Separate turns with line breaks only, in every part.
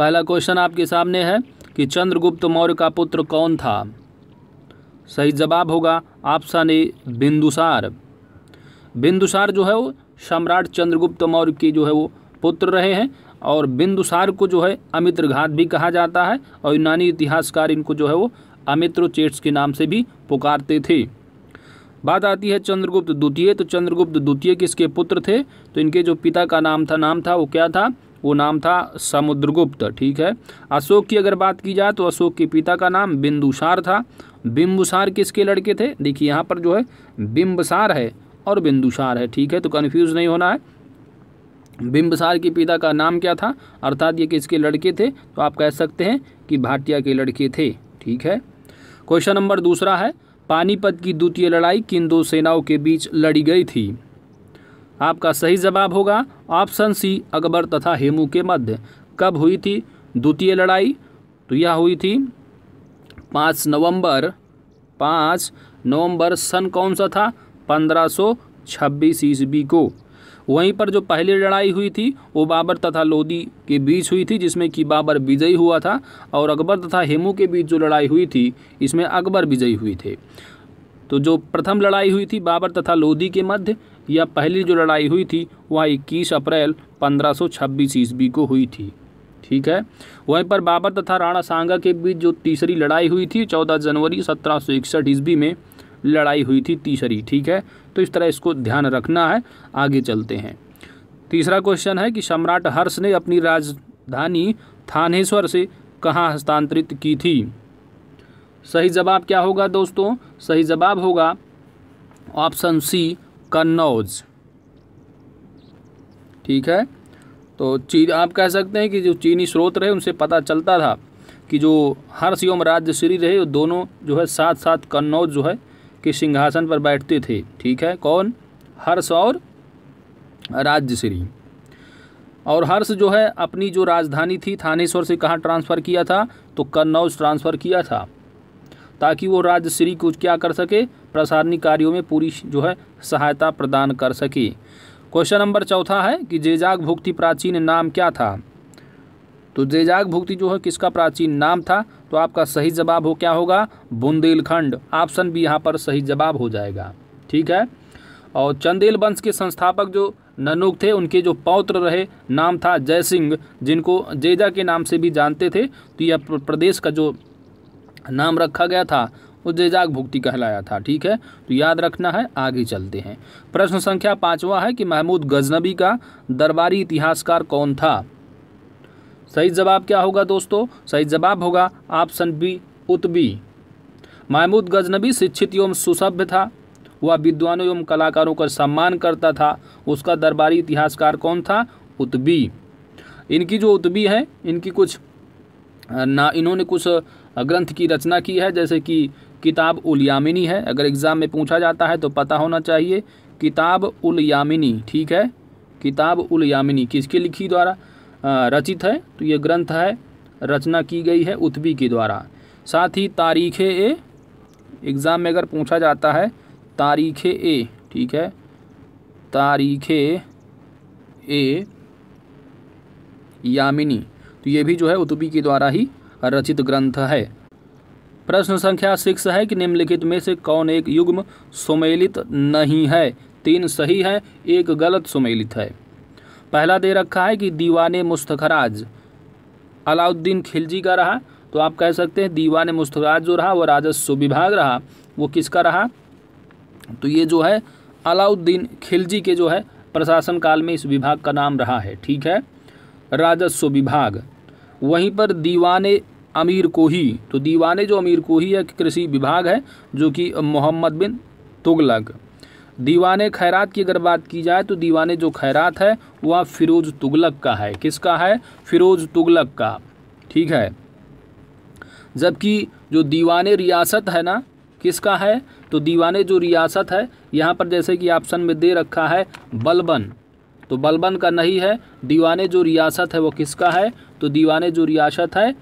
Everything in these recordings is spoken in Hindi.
पहला क्वेश्चन आपके सामने है कि चंद्रगुप्त मौर्य का पुत्र कौन था? सही जवाब होगा ऑप्शन ए, बिंदुसार। बिंदुसार जो है वो सम्राट चंद्रगुप्त मौर्य के जो है वो पुत्र रहे हैं और बिंदुसार को जो है अमित्र घात भी कहा जाता है और यूनानी इतिहासकार इनको जो है वो अमित्रोचेट्स के नाम से भी पुकारते थे। बात आती है चंद्रगुप्त द्वितीय तो चंद्रगुप्त द्वितीय किसके पुत्र थे? तो इनके जो पिता का नाम था नाम था वो क्या था? वो नाम था समुद्रगुप्त, ठीक है? अशोक की अगर बात की जाए तो अशोक के पिता का नाम बिंदुसार था। बिंबुसार किसके लड़के थे? देखिए यहाँ पर जो है, बिंबसार है और बिंदुसार है, ठीक है? तो कन्फ्यूज़ नहीं होना है। बिंबसार के पिता का नाम क्या था? अर्थात ये किसके लड़के थे? तो आप कह सकते हैं कि भाटिया के लड़के थे, ठीक है? क्वेश्चन नंबर दूसरा है, पानीपत की द्वितीय लड़ाई किन दो सेनाओं के बीच लड़ी गई थी? आपका सही जवाब होगा, ऑप्शन सी, अकबर तथा हेमू के मध्य। कब हुई थी द्वितीय लड़ाई? तो यह हुई थी पाँच नवंबर पाँच नवंबर सन कौन सा था? पंद्रह सौ छब्बीस ईस्वी को। वहीं पर जो पहली लड़ाई हुई थी, वो बाबर तथा लोदी के बीच हुई थी, जिसमें कि बाबर विजयी हुआ था, और अकबर तथा हेमू के बीच जो लड़ाई हुई थी, इसमें अकबर विजयी हुए थे। तो जो प्रथम लड़ाई हुई थी बाबर तथा लोधी के मध्य, या पहली जो लड़ाई हुई थी, वह 21 अप्रैल 1526 ईस्वी को हुई थी। ठीक है? वहीं पर बाबर तथा राणा सांगा के बीच जो तीसरी लड़ाई हुई थी 14 जनवरी सत्रह सौ इकसठ ईस्वी में लड़ाई हुई थी तीसरी। ठीक है? तो इस तरह इसको ध्यान रखना है। आगे चलते हैं। तीसरा क्वेश्चन है कि सम्राट हर्ष ने अपनी राजधानी थानेश्वर से कहाँ हस्तांतरित की थी? सही जवाब क्या होगा दोस्तों? सही जवाब होगा ऑप्शन सी, कन्नौज। ठीक है? तो चीन, आप कह सकते हैं कि जो चीनी स्रोत रहे, उनसे पता चलता था कि जो हर्ष एवं राज्य श्री रहे, वो दोनों जो है साथ साथ कन्नौज जो है, कि सिंहासन पर बैठते थे। ठीक है? कौन? हर्ष और राज्यश्री और हर्ष जो है, अपनी जो राजधानी थी, थानेश्वर से कहाँ ट्रांसफ़र किया था? तो कन्नौज ट्रांसफ़र किया था। ताकि वो राज्यश्री को क्या कर सके? प्रसारणी कार्यों में पूरी जो है सहायता प्रदान कर सके। क्वेश्चन नंबर चौथा है कि जेजाग भुक्ति प्राचीन नाम क्या था? तो जेजाग भुक्ति जो है किसका प्राचीन नाम था? तो आपका सही जवाब हो क्या होगा? बुंदेलखंड। ऑप्शन भी यहाँ पर सही जवाब हो जाएगा। ठीक है? और चंदेल वंश के संस्थापक जो ननुक थे, उनके जो पौत्र रहे, नाम था जयसिंह, जिनको जेजा के नाम से भी जानते थे। तो यह प्रदेश का जो नाम रखा गया था वो जेजाग भुक्ति कहलाया था, ठीक है? तो याद रखना है, आगे चलते हैं। प्रश्न संख्या पाँचवा है कि महमूद गजनबी का दरबारी इतिहासकार कौन था? सही जवाब क्या होगा दोस्तों? सही जवाब होगा ऑप्शन बी, उत्बी। महमूद गजनबी शिक्षित एवं सुसभ्य था, वह विद्वानों एवं कलाकारों का सम्मान करता था, उसका दरबारी इतिहासकार कौन था? उत्बी। इनकी जो उत्बी है, इनकी कुछ, ना, इन्होंने कुछ ग्रंथ की रचना की है, जैसे कि किताब उल यामिनी है। अगर एग्ज़ाम में पूछा जाता है तो पता होना चाहिए। किताब उल यामिनी ठीक है? किताब उल यामिनी किसके लिखी द्वारा रचित है? तो ये ग्रंथ है, रचना की गई है उत्बी के द्वारा। साथ ही तारीख़ ए, एग्ज़ाम में अगर पूछा जाता है, तारीख़ ए, ठीक है? तारीख़ ए, यामिनी तो ये भी जो है उतुबी के द्वारा ही रचित ग्रंथ है। प्रश्न संख्या सिक्स है कि निम्नलिखित में से कौन एक युग्म सुमेलित नहीं है? तीन सही है, एक गलत सुमेलित है। पहला दे रखा है कि दीवाने मुस्तखराज। अलाउद्दीन खिलजी का रहा तो आप कह सकते हैं दीवान मुस्तखराज जो रहा, वो राजस्व विभाग रहा। वो किसका रहा? तो ये जो है, अलाउद्दीन खिलजी के जो है, प्रशासन काल में इस विभाग का नाम रहा है, ठीक है? राजस्व विभाग। वहीं पर दीवाने अमीर कोही तो दीवाने जो अमीर कोही है कृषि विभाग है, जो कि मोहम्मद बिन तुगलक। दीवाने खैरात की अगर बात की जाए तो दीवाने जो खैरात है, वह फिरोज तुगलक का है। किसका है? फिरोज तुगलक का। ठीक है? जबकि जो दीवाने रियासत है ना, किसका है? तो दीवाने जो रियासत है, यहाँ पर जैसे कि ऑप्शन में दे रखा है, बलबन। तो बलबन का नहीं है, दीवाने जो रियासत है, वो किसका है? तो दीवाने जो रियासत है,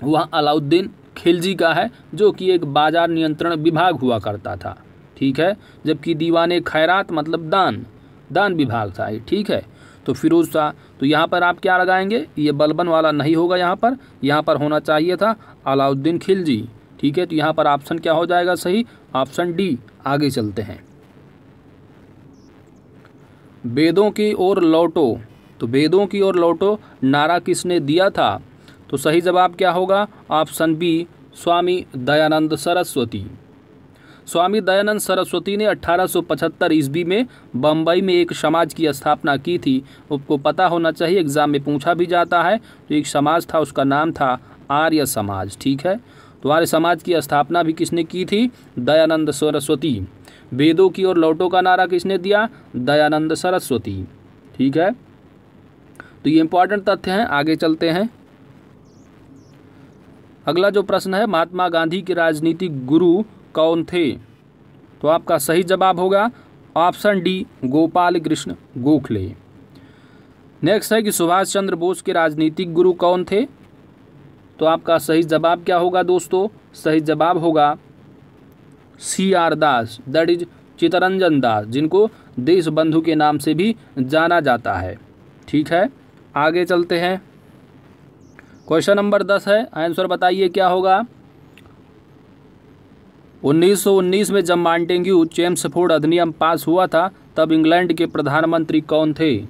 वह अलाउद्दीन खिलजी का है, जो कि एक बाज़ार नियंत्रण विभाग हुआ करता था। ठीक है? जबकि दीवाने खैरात मतलब दान दान विभाग था ये, ठीक है? तो फिरोज शाह तो यहाँ पर आप क्या लगाएँगे? ये बलबन वाला नहीं होगा यहाँ पर। यहाँ पर होना चाहिए था अलाउद्दीन खिलजी। ठीक है? तो यहाँ पर ऑप्शन क्या हो जाएगा सही? ऑप्शन डी, आगे चलते हैं। वेदों की ओर लौटो। तो वेदों की ओर लौटो, नारा किसने दिया था? तो सही जवाब क्या होगा? Option B, Swami Dayanand Saraswati. स्वामी दयानंद सरस्वती ने 1875 ईस्वी में बम्बई में एक समाज की स्थापना की थी। आपको पता होना चाहिए, एग्ज़ाम में पूछा भी जाता है। तो एक समाज था, उसका नाम था आर्य समाज, ठीक है? तो आर्य समाज की स्थापना भी किसने की थी? दयानंद सरस्वती। वेदों की ओर लौटो का नारा किसने दिया? दयानंद सरस्वती, ठीक है? तो ये इंपॉर्टेंट तथ्य हैं, आगे चलते हैं। अगला जो प्रश्न है, महात्मा गांधी के राजनीतिक गुरु कौन थे? तो आपका सही जवाब होगा, option D, Gopal Krishna Gokhale. Next है कि सुभाष चंद्र बोस के राजनीतिक गुरु कौन थे? तो आपका सही जवाब क्या होगा दोस्तों? सही जवाब होगा C R Das that is Chittaranjan Das, जिनको देश बंधु के नाम से भी जाना जाता है। ठीक है? आगे चलते हैं। क्वेश्चन नंबर दस है। आंसर बताइए क्या होगा? 1919 में जब मांटेग्यू चेम्सफोर्ड अधिनियम पास हुआ था, तब इंग्लैंड के प्रधानमंत्री कौन थे?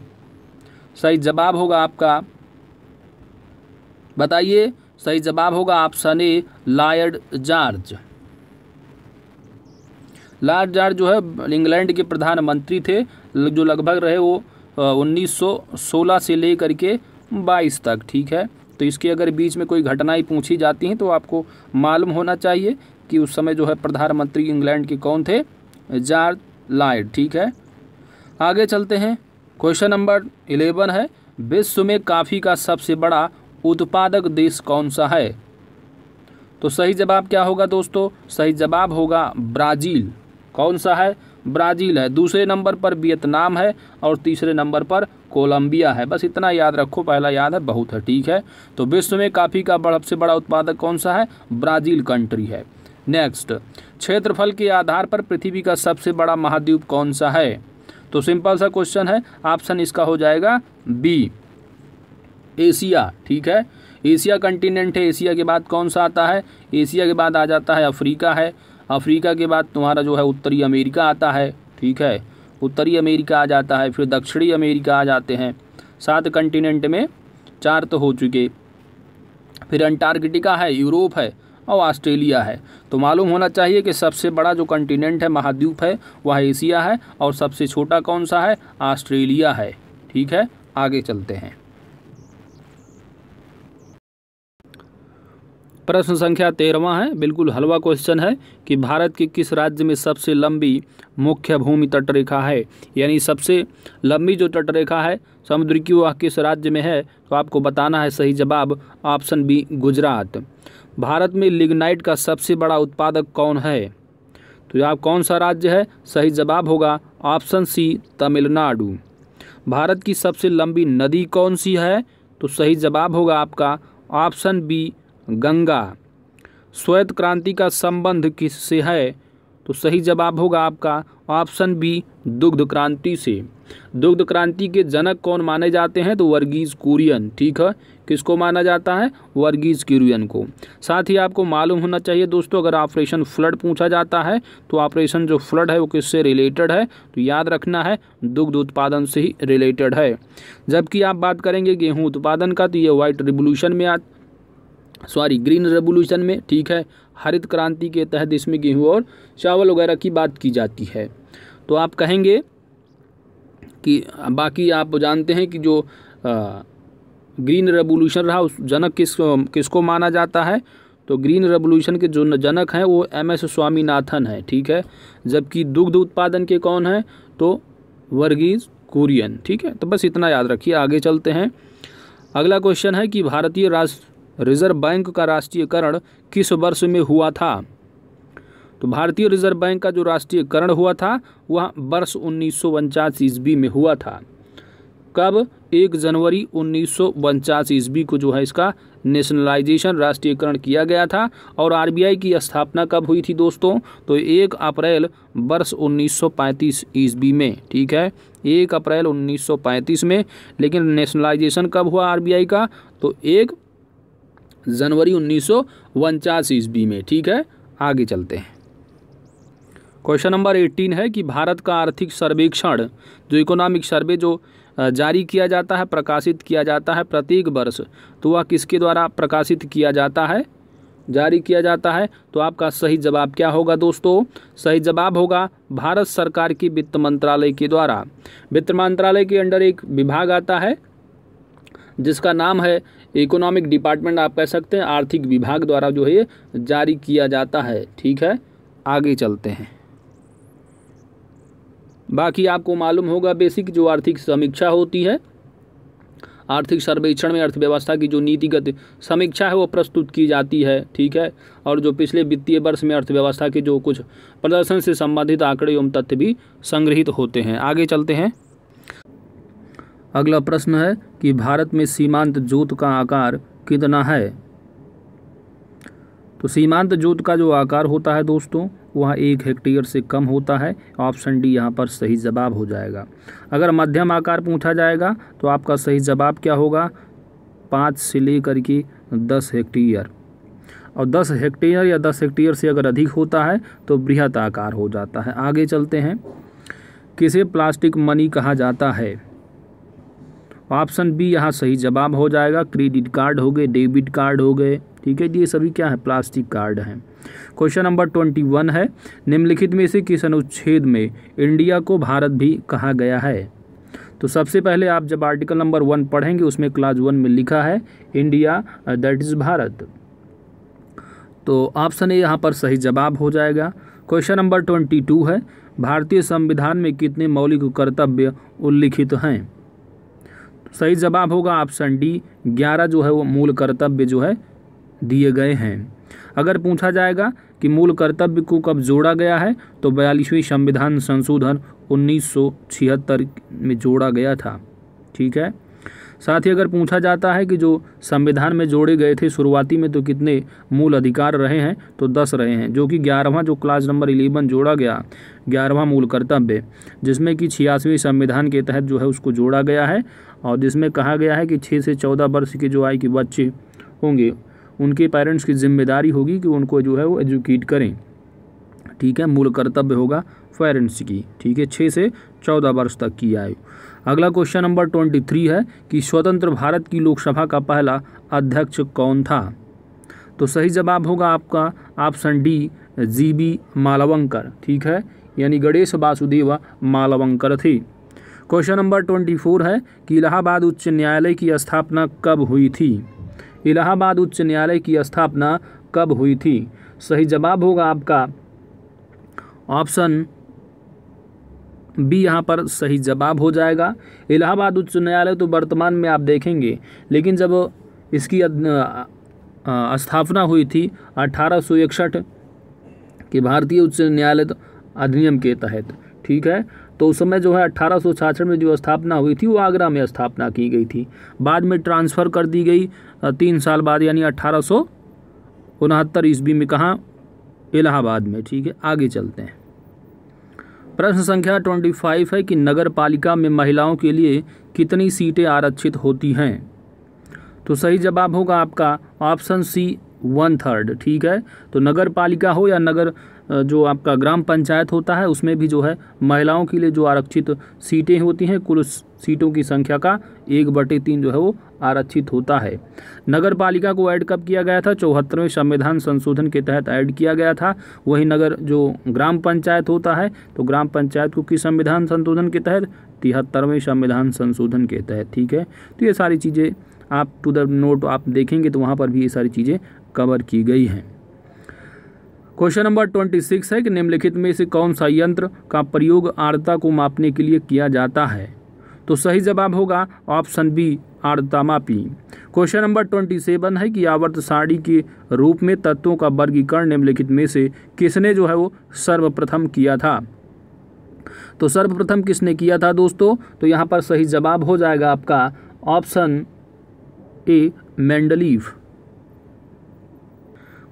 सही जवाब होगा आपका। बताइए, सही जवाब होगा option A Lord George. Lord George जो है, इंग्लैंड के प्रधानमंत्री थे, जो लगभग रहे वो 1916 से लेकर के 22 तक, ठीक है? तो इसके अगर बीच में कोई घटनाएँ पूछी जाती हैं तो आपको मालूम होना चाहिए कि उस समय जो है प्रधानमंत्री इंग्लैंड के कौन थे? जार्ज लाइड ठीक है? आगे चलते हैं। क्वेश्चन नंबर इलेवन है, विश्व में काफ़ी का सबसे बड़ा उत्पादक देश कौन सा है? तो सही जवाब क्या होगा दोस्तों? सही जवाब होगा ब्राज़ील। कौन सा है? ब्राज़ील है। दूसरे नंबर पर वियतनाम है और तीसरे नंबर पर कोलंबिया है। बस इतना याद रखो, पहला याद है, बहुत है, ठीक है। तो विश्व में काफ़ी का सबसे बड़ा उत्पादक कौन सा है? ब्राज़ील कंट्री है। नेक्स्ट, क्षेत्रफल के आधार पर पृथ्वी का सबसे बड़ा महाद्वीप कौन सा है? तो सिंपल सा क्वेश्चन है, ऑप्शन इसका हो जाएगा बी, एशिया, ठीक है। एशिया कंटिनेंट है, एशिया के बाद कौन सा आता है? एशिया के बाद आ जाता है, अफ्रीका है। अफ्रीका के बाद तुम्हारा जो है उत्तरी अमेरिका आता है, ठीक है? उत्तरी अमेरिका आ जाता है, फिर दक्षिणी अमेरिका आ जाते हैं। सात कंटिनेंट में चार तो हो चुके। फिर अंटार्कटिका है, यूरोप है और ऑस्ट्रेलिया है। तो मालूम होना चाहिए कि सबसे बड़ा जो कंटिनेंट है, महाद्वीप है, वह एशिया है और सबसे छोटा कौन सा है? ऑस्ट्रेलिया है, ठीक है? आगे चलते हैं। प्रश्न संख्या तेरहवा है। बिल्कुल हलवा क्वेश्चन है कि भारत के किस राज्य में सबसे लंबी मुख्य भूमि तटरेखा है? यानी सबसे लंबी जो तटरेखा है, समुद्र की वह किस राज्य में है? तो आपको बताना है सही जवाब ऑप्शन बी गुजरात। भारत में लिग्नाइट का सबसे बड़ा उत्पादक कौन है? तो आप कौन सा राज्य है? सही जवाब होगा ऑप्शन सी तमिलनाडु। भारत की सबसे लंबी नदी कौन सी है? तो सही जवाब होगा आपका ऑप्शन बी गंगा। श्वेत क्रांति का संबंध किससे है? तो सही जवाब होगा आपका ऑप्शन बी, दुग्ध क्रांति से। दुग्ध क्रांति के जनक कौन माने जाते हैं? तो वर्गीज कुरियन, ठीक है? किसको माना जाता है? वर्गीज कुरियन को। साथ ही आपको मालूम होना चाहिए दोस्तों, अगर ऑपरेशन फ्लड पूछा जाता है तो ऑपरेशन जो फ्लड है वो किससे रिलेटेड है? तो याद रखना है, दुग्ध उत्पादन से ही रिलेटेड है। जबकि आप बात करेंगे गेहूँ उत्पादन का तो ये व्हाइट रिवोल्यूशन में सॉरी ग्रीन रेवोल्यूशन में ठीक है हरित क्रांति के तहत इसमें गेहूँ और चावल वगैरह की बात की जाती है। तो आप कहेंगे कि बाकी आप जानते हैं कि जो आ, ग्रीन रेवोल्यूशन रहा उस जनक किस किसको माना जाता है? तो ग्रीन रेवोल्यूशन के जो जनक हैं वो एम एस स्वामीनाथन है ठीक है? जबकि दुग्ध उत्पादन के कौन हैं? तो वर्गीज कुरियन ठीक है? तो बस इतना याद रखिए आगे चलते हैं। अगला क्वेश्चन है कि भारतीय राष्ट्र रिज़र्व बैंक का राष्ट्रीयकरण किस वर्ष में हुआ था? तो भारतीय रिज़र्व बैंक का जो राष्ट्रीयकरण हुआ था, वह वर्ष उन्नीस ईस्वी में हुआ था। कब? एक जनवरी उन्नीस ईस्वी को जो है इसका नेशनलाइजेशन राष्ट्रीयकरण किया गया था और आरबीआई की स्थापना कब हुई थी दोस्तों? तो एक अप्रैल वर्ष 1935 ईस्वी में, ठीक है? एक अप्रैल 1935 में, लेकिन नेशनलाइजेशन कब हुआ आरबीआई का? तो एक जनवरी उन्नीस सौ ईस्वी में, ठीक है? आगे चलते हैं। क्वेश्चन नंबर एट्टीन है कि भारत का आर्थिक सर्वेक्षण, जो इकोनॉमिक सर्वे जो जारी किया जाता है, प्रकाशित किया जाता है प्रत्येक वर्ष तो वह किसके द्वारा प्रकाशित किया जाता है? जारी किया जाता है तो आपका सही जवाब क्या होगा दोस्तों? सही जवाब होगा भारत सरकार की वित्त मंत्रालय के द्वारा। वित्त मंत्रालय के अंडर एक विभाग आता है, जिसका नाम है इकोनॉमिक डिपार्टमेंट आप कह सकते हैं, आर्थिक विभाग द्वारा जो है जारी किया जाता है। ठीक है? आगे चलते हैं। बाकी आपको मालूम होगा बेसिक जो आर्थिक समीक्षा होती है, आर्थिक सर्वेक्षण में अर्थव्यवस्था की जो नीतिगत समीक्षा है वो प्रस्तुत की जाती है। ठीक है? और जो पिछले वित्तीय वर्ष में अर्थव्यवस्था के जो कुछ प्रदर्शन से संबंधित आंकड़े एवं तथ्य भी संग्रहित होते हैं। आगे चलते हैं। अगला प्रश्न है कि भारत में सीमांत जोत का आकार कितना है? तो सीमांत जोत का जो आकार होता है दोस्तों, वह एक हेक्टेयर से कम होता है। ऑप्शन डी यहाँ पर सही जवाब हो जाएगा। अगर मध्यम आकार पूछा जाएगा तो आपका सही जवाब क्या होगा? पाँच से लेकर के दस हेक्टेयर। और दस हेक्टेयर या दस हेक्टेयर से अगर अधिक होता है तो बृहत आकार हो जाता है। आगे चलते हैं। किसे प्लास्टिक मनी कहा जाता है? ऑप्शन बी, यहाँ सही जवाब हो जाएगा। क्रेडिट कार्ड हो गए, डेबिट कार्ड हो गए। ठीक है जी, ये सभी क्या है? प्लास्टिक कार्ड हैं। क्वेश्चन नंबर ट्वेंटी वन है। निम्नलिखित में से किस अनुच्छेद में इंडिया को भारत भी कहा गया है? तो सबसे पहले आप जब आर्टिकल नंबर वन पढ़ेंगे, उसमें क्लास वन में लिखा है, इंडिया दैट इज़ भारत। तो ऑप्शन ए, यहाँ पर सही जवाब हो जाएगा। क्वेश्चन नंबर ट्वेंटी टू है। भारतीय संविधान में कितने मौलिक कर्तव्य उल्लिखित हैं? सही जवाब होगा ऑप्शन डी, ग्यारह जो है वो मूल कर्तव्य जो है दिए गए हैं। अगर पूछा जाएगा कि मूल कर्तव्य को कब जोड़ा गया है तो बयालीसवीं संविधान संशोधन उन्नीस सौ छिहत्तर में जोड़ा गया था। ठीक है? साथ ही अगर पूछा जाता है कि जो संविधान में जोड़े गए थे शुरुआती में तो कितने मूल अधिकार रहे हैं तो दस रहे हैं, जो कि ग्यारहवा, जो क्लास नंबर इलेवन जोड़ा गया, ग्यारहवा मूल कर्तव्य, जिसमें कि छियासवीं संविधान के तहत जो है उसको जोड़ा गया है, और जिसमें कहा गया है कि छः से चौदह वर्ष के जो आय के बच्चे होंगे, उनके पेरेंट्स की ज़िम्मेदारी होगी कि उनको जो है वो एजुकेट करें। ठीक है, मूल कर्तव्य होगा पेरेंट्स की। ठीक है छः से चौदह वर्ष तक की आयु। अगला क्वेश्चन नंबर ट्वेंटी थ्री है कि स्वतंत्र भारत की लोकसभा का पहला अध्यक्ष कौन था? तो सही जवाब होगा आपका option D, G B Mavalankar. ठीक है? यानी गणेश वासुदेव मालवंकर थे। क्वेश्चन नंबर ट्वेंटी फोर है कि इलाहाबाद उच्च न्यायालय की स्थापना कब हुई थी? इलाहाबाद उच्च न्यायालय की स्थापना कब हुई थी? सही जवाब होगा आपका ऑप्शन बी यहाँ पर सही जवाब हो जाएगा। इलाहाबाद उच्च न्यायालय तो वर्तमान में आप देखेंगे, लेकिन जब इसकी स्थापना हुई थी अठारह सौ इकसठ के भारतीय उच्च न्यायालय अधिनियम के तहत, ठीक है? तो उस समय जो है अट्ठारह में जो स्थापना हुई थी वो आगरा में स्थापना की गई थी। बाद में ट्रांसफ़र कर दी गई तीन साल बाद यानी अट्ठारह सौ उनहत्तर ईस्वी में कहाँ? इलाहाबाद में, ठीक है? आगे चलते हैं। प्रश्न संख्या ट्वेंटी फाइव है कि नगर पालिका में महिलाओं के लिए कितनी सीटें आरक्षित होती हैं? तो सही जवाब होगा आपका ऑप्शन सी वन थर्ड ठीक है? तो नगर पालिका हो या नगर जो आपका ग्राम पंचायत होता है, उसमें भी जो है महिलाओं के लिए जो आरक्षित सीटें होती हैं, कुल सीटों की संख्या का एक बटे तीन जो है वो आरक्षित होता है। नगर पालिका को ऐड कब किया गया था? चौहत्तरवें संविधान संशोधन के तहत ऐड किया गया था। वही नगर जो ग्राम पंचायत होता है तो ग्राम पंचायत को किस संविधान संशोधन के तहत? तिहत्तरवें संविधान संशोधन के तहत, ठीक है? तो ये सारी चीज़ें आप टू द नोट आप देखेंगे तो वहाँ पर भी ये सारी चीज़ें कवर की गई हैं। क्वेश्चन नंबर ट्वेंटी सिक्स है कि निम्नलिखित में से कौन सा यंत्र का प्रयोग आर्द्रता को मापने के लिए किया जाता है? तो सही जवाब होगा ऑप्शन बी, आर्द्रता क्वेश्चन नंबर ट्वेंटी सेवन है कि आवर्त साड़ी के रूप में तत्वों का वर्गीकरण निम्नलिखित में से किसने जो है वो सर्वप्रथम किया था? तो सर्वप्रथम किसने किया था दोस्तों? तो यहाँ पर सही जवाब हो जाएगा आपका option A Mendeleev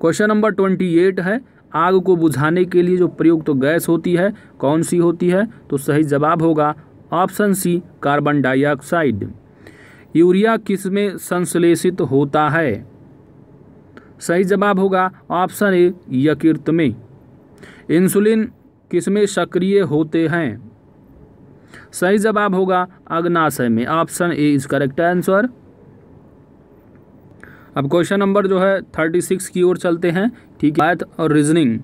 question number twenty eight है, आग को बुझाने के लिए जो प्रयुक्त तो गैस होती है, कौन सी होती है? तो सही जवाब होगा option C, carbon dioxide. Urea किसमें संश्लेषित होता है? सही जवाब होगा ऑप्शन ए, यकृत में। इंसुलिन किसमें सक्रिय होते हैं? सही जवाब होगा अग्नाशय में। Option A is correct answer अब क्वेश्चन नंबर जो है थर्टी सिक्स की ओर चलते हैं। ठीक है मैथ और रीजनिंग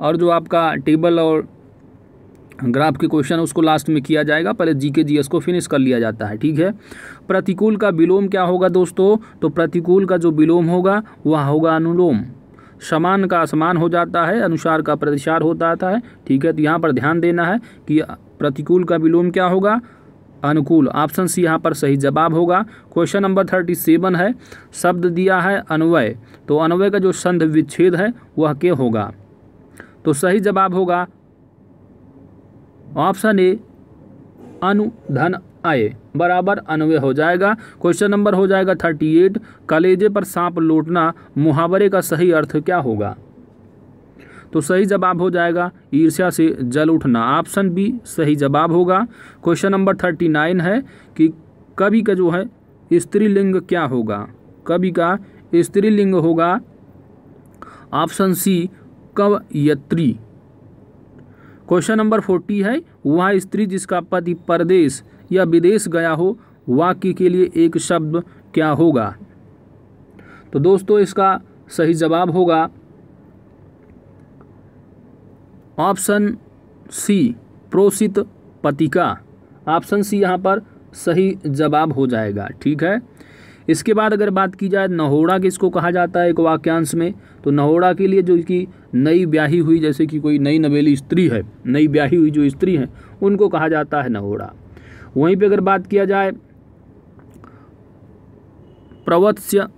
और जो आपका टेबल और ग्राफ के क्वेश्चन उसको लास्ट में किया जाएगा, पहले जीके जीएस को फिनिश कर लिया जाता है, ठीक है? प्रतिकूल का विलोम क्या होगा दोस्तों? तो प्रतिकूल का जो विलोम होगा, वह होगा अनुलोम। समान का असमान हो जाता है, अनुसार का प्रतिसार होता आता है, ठीक है? तो यहाँ पर ध्यान देना है कि प्रतिकूल का विलोम क्या होगा? अनुकूल। ऑप्शन सी यहाँ पर सही जवाब होगा। क्वेश्चन नंबर थर्टी सेवन है। शब्द दिया है अन्वय। तो अन्वय का जो संध विच्छेद है, वह क्या होगा? तो सही जवाब होगा ऑप्शन ए, अनुधन आय बराबर अन्वय हो जाएगा। क्वेश्चन नंबर हो जाएगा थर्टी एट कलेजे पर सांप लौटना मुहावरे का सही अर्थ क्या होगा? तो सही जवाब हो जाएगा ईर्ष्या से जल उठना। ऑप्शन बी, सही जवाब होगा। क्वेश्चन नंबर थर्टी नाइन है कि कवि का जो है स्त्रीलिंग क्या होगा? कवि का स्त्रीलिंग होगा। ऑप्शन सी, कवयत्री। क्वेश्चन नंबर फोर्टी है, वह स्त्री जिसका पति परदेश या विदेश गया हो, वाक्य के लिए एक शब्द क्या होगा? तो दोस्तों, इसका सही जवाब होगा ऑप्शन सी, प्रोसित पतिका। ऑप्शन सी यहाँ पर सही जवाब हो जाएगा, ठीक है? इसके बाद अगर बात की जाए, नहोड़ा किसको कहा जाता है एक वाक्यांश में? तो नहोड़ा के लिए जो कि नई ब्याही हुई, जैसे कि कोई नई नवेली स्त्री है, नई ब्याही हुई जो स्त्री हैं, उनको कहा जाता है नहोड़ा। वहीं पे अगर बात किया जाए, प्रवत्स्य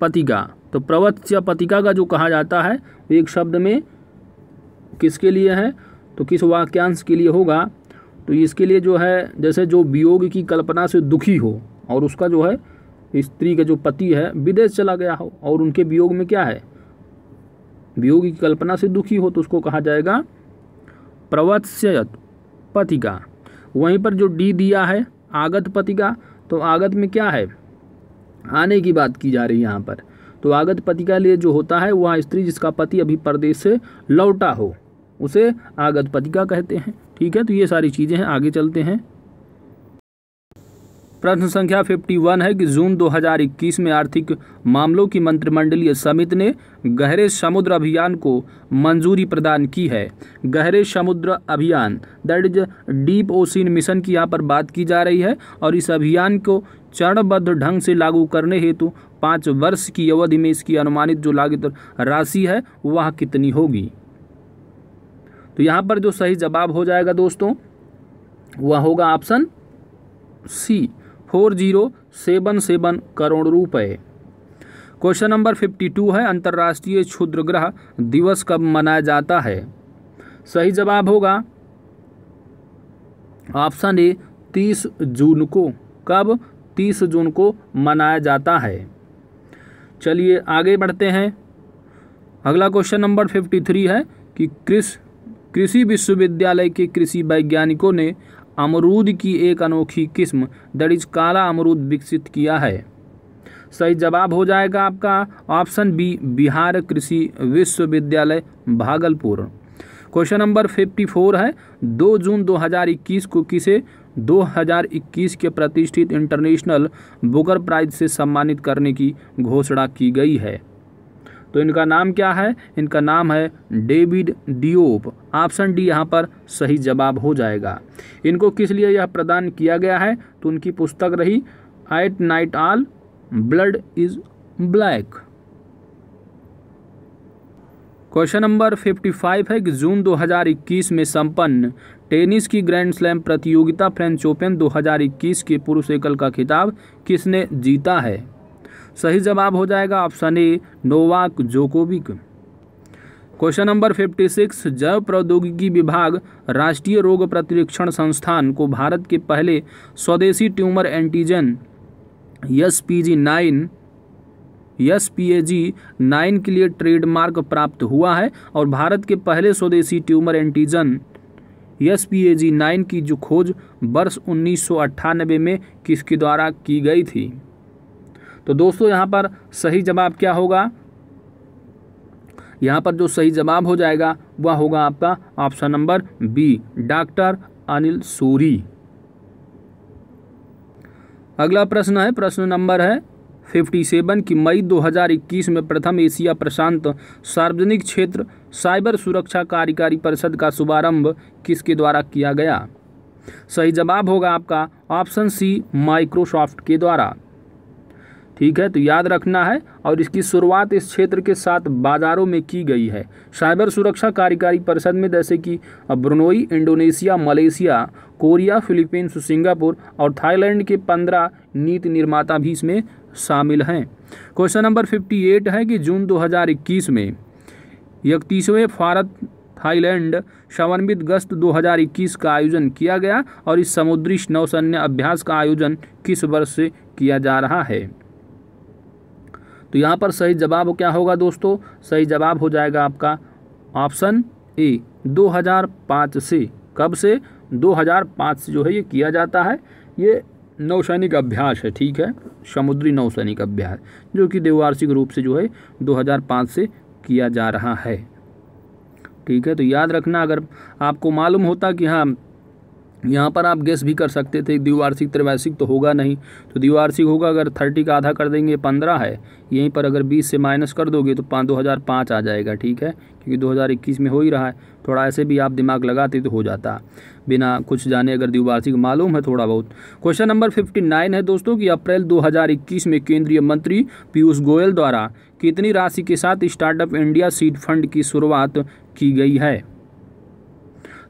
पतिका। तो प्रवत्स्य पतिका का जो कहा जाता है एक शब्द में किसके लिए है? तो किस वाक्यांश के लिए होगा? तो इसके लिए जो है, जैसे जो वियोग की कल्पना से दुखी हो, और उसका जो है स्त्री का जो पति है, विदेश चला गया हो, और उनके वियोग में क्या है? वियोग की कल्पना से दुखी हो तो उसको कहा जाएगा प्रवत्स्यत पतिका वहीं पर जो डी दिया है, आगत पतिका तो आगत में क्या है? आने की बात की जा रही है यहाँ पर। तो आगत पति का लिए जो होता है, वह स्त्री जिसका पति अभी परदेश से लौटा हो, उसे आगत पतिका कहते हैं। ठीक है तो ये सारी चीज़ें हैं, आगे चलते हैं। प्रश्न संख्या 51 है कि जून 2021 में आर्थिक मामलों की मंत्रिमंडलीय समिति ने गहरे समुद्र अभियान को मंजूरी प्रदान की है। गहरे समुद्र अभियान that is deep ocean mission की यहाँ पर बात की जा रही है और इस अभियान को चरणबद्ध ढंग से लागू करने हेतु पाँच वर्ष की अवधि में इसकी अनुमानित जो लागत राशि है, वह कितनी होगी? तो यहाँ पर जो सही जवाब हो जाएगा दोस्तों, वह होगा option C four zero seven seven crore रुपए। क्वेश्चन नंबर फिफ्टी टू है, अंतर्राष्ट्रीय क्षुद्र ग्रह दिवस कब मनाया जाता है? सही जवाब होगा ऑप्शन ए, तीस जून को। कब? तीस जून को मनाया जाता है। चलिए आगे बढ़ते हैं। अगला क्वेश्चन नंबर फिफ्टी थ्री है कि कृषि कृषि विश्वविद्यालय के कृषि वैज्ञानिकों ने अमरूद की एक अनोखी किस्म दैट इज़ काला अमरूद विकसित किया है। सही जवाब हो जाएगा आपका ऑप्शन बी, बिहार कृषि विश्वविद्यालय, Bhagalpur. Question number fifty four है, दो जून 2021 को किसे 2021 के प्रतिष्ठित इंटरनेशनल बुकर प्राइज से सम्मानित करने की घोषणा की गई है? तो इनका नाम क्या है? इनका नाम है डेविड डियोप ऑप्शन डी यहाँ पर सही जवाब हो जाएगा। इनको किस लिए यह प्रदान किया गया है? तो उनकी पुस्तक रही at night all blood is black question number 55 है कि जून 2021 में संपन्न टेनिस की ग्रैंड स्लैम प्रतियोगिता फ्रेंच ओपन 2021 के पुरुष एकल का खिताब किसने जीता है? सही जवाब हो जाएगा option A, Novak Djokovic. Question number 56 जैव प्रौद्योगिकी विभाग, राष्ट्रीय रोग प्रतिरक्षण संस्थान को भारत के पहले स्वदेशी tumour antigen S P G nine S P A G nine के लिए ट्रेडमार्क प्राप्त हुआ है और भारत के पहले स्वदेशी tumour antigen S P A G nine की जो खोज वर्ष उन्नीस सौ अट्ठानबे में किसके द्वारा की गई थी? तो दोस्तों, यहाँ पर सही जवाब क्या होगा? यहाँ पर जो सही जवाब हो जाएगा, वह होगा आपका option number B, doctor Anil Suri. अगला प्रश्न है, प्रश्न नंबर है 57 की मई 2021 में प्रथम एशिया प्रशांत सार्वजनिक क्षेत्र साइबर सुरक्षा कार्यकारी परिषद का शुभारंभ किसके द्वारा किया गया? सही जवाब होगा आपका ऑप्शन सी, माइक्रोसॉफ्ट के द्वारा। ठीक है? तो याद रखना है और इसकी शुरुआत इस क्षेत्र के साथ बाजारों में की गई है। साइबर सुरक्षा कार्यकारी परिषद में जैसे कि Brunei, Indonesia, Malaysia, Korea, Philippines, Singapore और थाईलैंड के पंद्रह नीति निर्माता भी इसमें शामिल हैं। क्वेश्चन नंबर फिफ्टी एट है कि जून 2021 में इकतीसवें भारत, थाईलैंड समन्वित गश्त 2021 का आयोजन किया गया और इस समुद्री नौसैन्य अभ्यास का आयोजन किस वर्ष से किया जा रहा है? तो यहाँ पर सही जवाब क्या होगा दोस्तों? सही जवाब हो जाएगा आपका ऑप्शन ए 2005 से। कब से? 2005 से जो है ये किया जाता है। ये नौसैनिक अभ्यास है, ठीक है? समुद्री नौसैनिक अभ्यास, जो कि द्विवार्षिक रूप से जो है 2005 से किया जा रहा है। ठीक है तो याद रखना, अगर आपको मालूम होता कि हाँ यहाँ पर आप गेस भी कर सकते थे, द्विवार्षिक त्रैवार्षिक तो होगा नहीं। तो द्विवार्षिक होगा, अगर थर्टी का आधा कर देंगे, पंद्रह है, यहीं पर अगर बीस से माइनस कर दोगे तो पाँच दो हज़ार पाँच आ जाएगा, ठीक है? क्योंकि दो हज़ार इक्कीस में हो ही रहा है। थोड़ा ऐसे भी आप दिमाग लगाते तो हो जाता। बिना कुछ जाने अगर द्विवार्षिक मालूम है थोड़ा बहुत। क्वेश्चन नंबर फिफ्टी नाइन है दोस्तों कि अप्रैल दो हज़ार इक्कीस में केंद्रीय मंत्री पीयूष गोयल द्वारा कितनी राशि के साथ स्टार्टअप इंडिया सीड फंड की शुरुआत की गई है?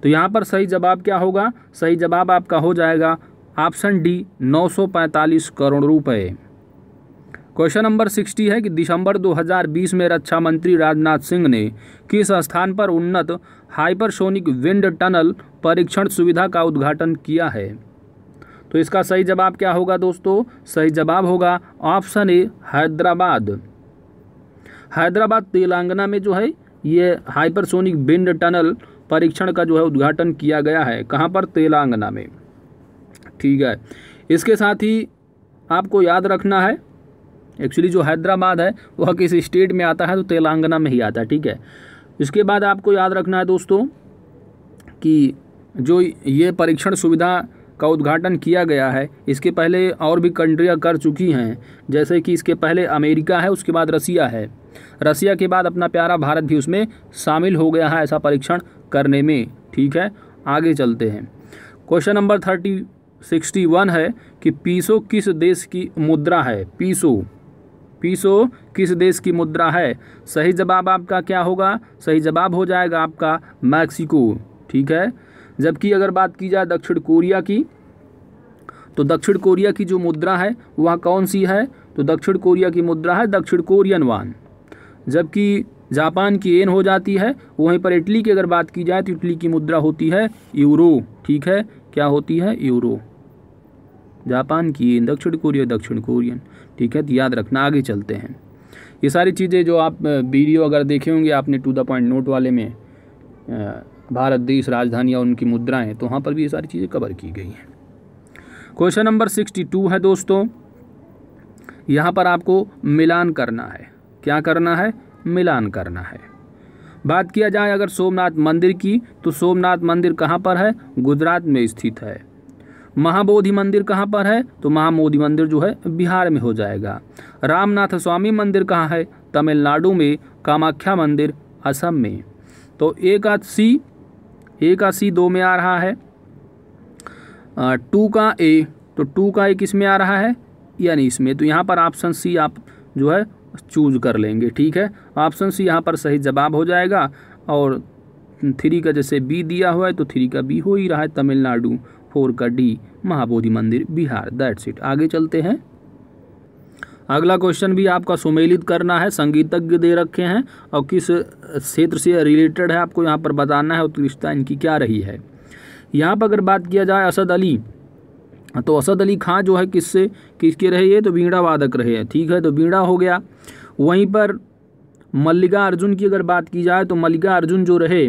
तो यहाँ पर सही जवाब क्या होगा? सही जवाब आपका हो जाएगा ऑप्शन डी 945 करोड़ रुपए। क्वेश्चन नंबर सिक्सटी है कि दिसंबर 2020 में रक्षा मंत्री राजनाथ सिंह ने किस स्थान पर उन्नत हाइपरसोनिक विंड टनल परीक्षण सुविधा का उद्घाटन किया है? तो इसका सही जवाब क्या होगा दोस्तों? सही जवाब होगा ऑप्शन ए, हैदराबाद। हैदराबाद तेलंगाना में जो है, ये हाइपरसोनिक विंड टनल परीक्षण का जो है उद्घाटन किया गया है। कहाँ पर? तेलंगाना में। ठीक है। इसके साथ ही आपको याद रखना है एक्चुअली जो हैदराबाद है, वह किस स्टेट में आता है तो तेलंगाना में ही आता है। ठीक है। इसके बाद आपको याद रखना है दोस्तों कि जो ये परीक्षण सुविधा का उद्घाटन किया गया है। इसके पहले और भी कंट्रियाँ कर चुकी हैं, जैसे कि इसके पहले अमेरिका है, उसके बाद रसिया है। रसिया के बाद अपना प्यारा भारत भी उसमें शामिल हो गया है ऐसा परीक्षण करने में। ठीक है, आगे चलते हैं। Question number thirty, sixty one है कि पीसो किस देश की मुद्रा है? पीसो पीसो किस देश की मुद्रा है? सही जवाब आपका क्या होगा? सही जवाब हो जाएगा आपका मैक्सिको। ठीक है जबकि अगर बात की जाए दक्षिण कोरिया की तो दक्षिण कोरिया की जो मुद्रा है, वह कौन सी है? तो दक्षिण कोरिया की मुद्रा है दक्षिण कोरियन वान जबकि जापान की एन हो जाती है, वहीं पर इटली की अगर बात की जाए तो इटली की मुद्रा होती है यूरो। ठीक है? क्या होती है? यूरो। जापान की एन, दक्षिण कोरिया, दक्षिण कोरियन। ठीक है? तो याद रखना, आगे चलते हैं। ये सारी चीज़ें जो आप, वीडियो अगर देखे होंगे आपने टू द पॉइंट नोट वाले में भारत देश राजधानी और उनकी मुद्राएँ तो वहाँ पर भी ये सारी चीज़ें कवर की गई हैं। क्वेश्चन नंबर सिक्सटी टू है दोस्तों। यहाँ पर आपको मिलान करना है। क्या करना है? मिलान करना है। बात किया जाए अगर सोमनाथ मंदिर की तो सोमनाथ मंदिर कहाँ पर है? गुजरात में स्थित है। महाबोधि मंदिर कहाँ पर है? तो महाबोधि मंदिर जो है, बिहार में हो जाएगा। रामनाथ स्वामी मंदिर कहाँ है? तमिलनाडु में, कामाख्या मंदिर असम में। तो एक का सी ए का सी दो में आ रहा है। टू का ए तो टू का ए किसमें आ रहा है? यानी इसमें। तो यहाँ पर ऑप्शन सी आप जो है चूज़ कर लेंगे, ठीक है? ऑप्शन सी यहाँ पर सही जवाब हो जाएगा और थ्री का जैसे बी दिया हुआ है तो थ्री का बी हो ही रहा है तमिलनाडु। फोर का डी महाबोधि मंदिर, बिहार। दैट्स इट आगे चलते हैं। अगला क्वेश्चन भी आपका सुमेलित करना है, संगीतज्ञ दे रखे हैं, और किस क्षेत्र से रिलेटेड है आपको यहाँ पर बताना है, उत्कृष्टता इनकी क्या रही है। यहाँ पर अगर बात किया जाए असद अली तो असद अली खां जो है किससे, किसके रहे ये? तो बीड़ा वादक रहे हैं, ठीक है? तो बीड़ा हो गया। वहीं पर मल्लिका अर्जुन की अगर बात की जाए तो मल्लिका अर्जुन जो रहे,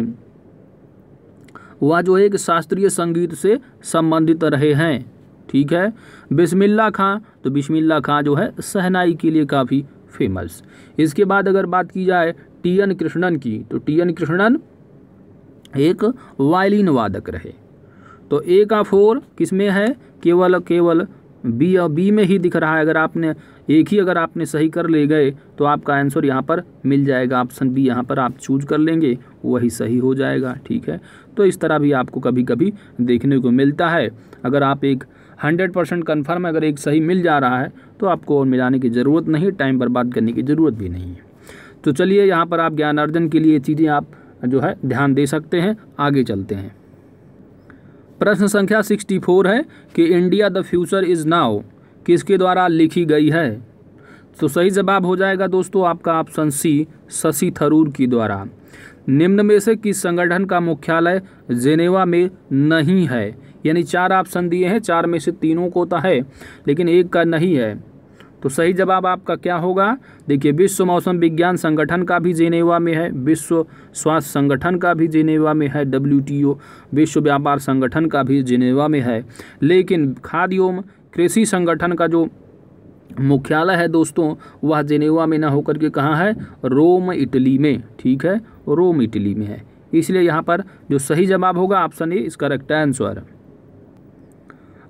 वह जो है एक शास्त्रीय संगीत से संबंधित रहे हैं। ठीक है? बिस्मिल्ला खां तो बिस्मिल्ला खां जो है, सहनाई के लिए काफ़ी फ़ेमस इसके बाद अगर बात की जाए टी एन कृष्णन की तो टी एन कृष्णन एक वायलिन वादक रहे। तो ए का फोर किसमें है? केवल केवल बी बी में ही दिख रहा है। अगर आपने, एक ही अगर आपने सही कर ले गए तो आपका आंसर यहाँ पर मिल जाएगा। ऑप्शन बी यहाँ पर आप चूज़ कर लेंगे, वही सही हो जाएगा। ठीक है? तो इस तरह भी आपको कभी कभी देखने को मिलता है। अगर आप एक हंड्रेड परसेंट कन्फर्म अगर एक सही मिल जा रहा है तो आपको और मिलाने की ज़रूरत नहीं, टाइम बर्बाद करने की ज़रूरत भी नहीं है। तो चलिए, यहाँ पर आप ज्ञान अर्जन के लिए चीज़ें आप जो है ध्यान दे सकते हैं, आगे चलते हैं। प्रश्न संख्या सिक्सटी फोर है कि India the future is now, किसके द्वारा लिखी गई है? तो सही जवाब हो जाएगा दोस्तों आपका ऑप्शन सी, शशि थरूर की द्वारा। निम्न में से किस संगठन का मुख्यालय जेनेवा में नहीं है? यानी चार ऑप्शन दिए हैं, चार में से तीनों को तो है, लेकिन एक का नहीं है। तो सही जवाब आपका क्या होगा? देखिए, विश्व मौसम विज्ञान संगठन का भी जेनेवा में है, विश्व स्वास्थ्य संगठन का भी जेनेवा में है डब्ल्यू विश्व व्यापार संगठन का भी जेनेवा में है। लेकिन खाद्य एवं कृषि संगठन का जो मुख्यालय है दोस्तों, वह जेनेवा में ना होकर के कहाँ है? रोम, इटली में, ठीक है? रोम, इटली में है। इसलिए यहाँ पर जो सही जवाब होगा, ऑप्शन ए इस करेक्ट आंसर